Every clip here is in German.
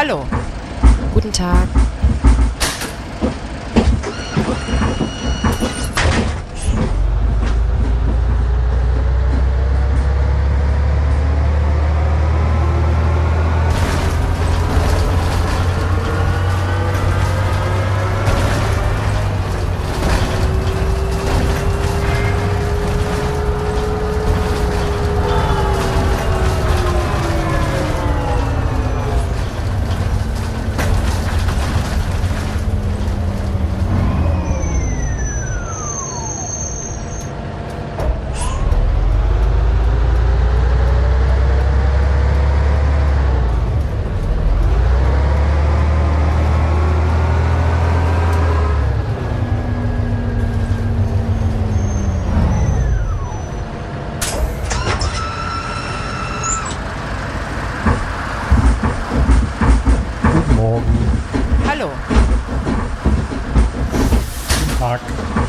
Hallo. Guten Tag. Guten Morgen. Hallo. Guten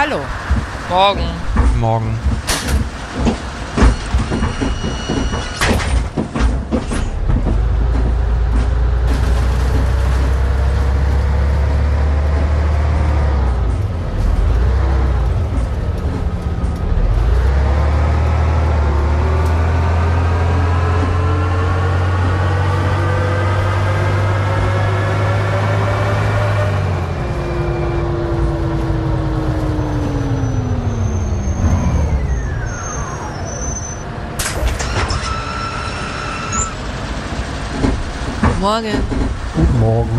Hallo. Morgen. Morgen. Morgen. Guten Morgen.